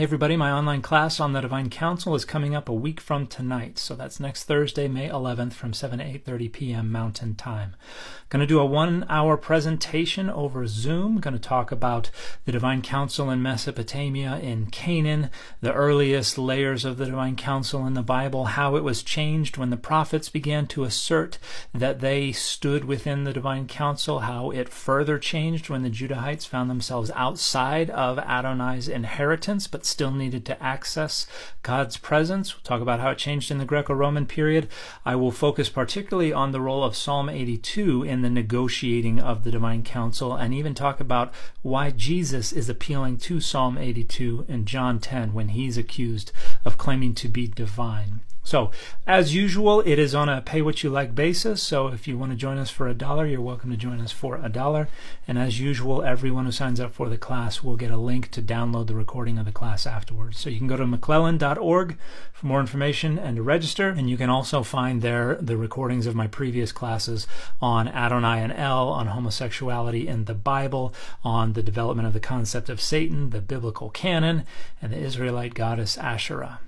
Hey everybody, my online class on the Divine Council is coming up a week from tonight. So that's next Thursday, May 11th from 7 to 8:30 p.m. Mountain Time. Going to do a 1-hour presentation over Zoom. Going to talk about the Divine Council in Mesopotamia in Canaan, the earliest layers of the Divine Council in the Bible, how it was changed when the prophets began to assert that they stood within the Divine Council, how it further changed when the Judahites found themselves outside of Adonai's inheritance but still needed to access God's presence. We'll talk about how it changed in the Greco Roman period. I will focus particularly on the role of Psalm 82 in the negotiating of the divine council and even talk about why Jesus is appealing to Psalm 82 in John 10 when he's accused of claiming to be divine. So, as usual, it is on a pay what you like basis. So, if you want to join us for a dollar, you're welcome to join us for a dollar. And as usual, everyone who signs up for the class will get a link to download the recording of the class afterwards. So, you can go to mcclellan.org for more information and to register. And you can also find there the recordings of my previous classes on Adonai and El, on homosexuality in the Bible, on the development of the concept of Satan, the biblical canon, and the Israelite goddess Asherah.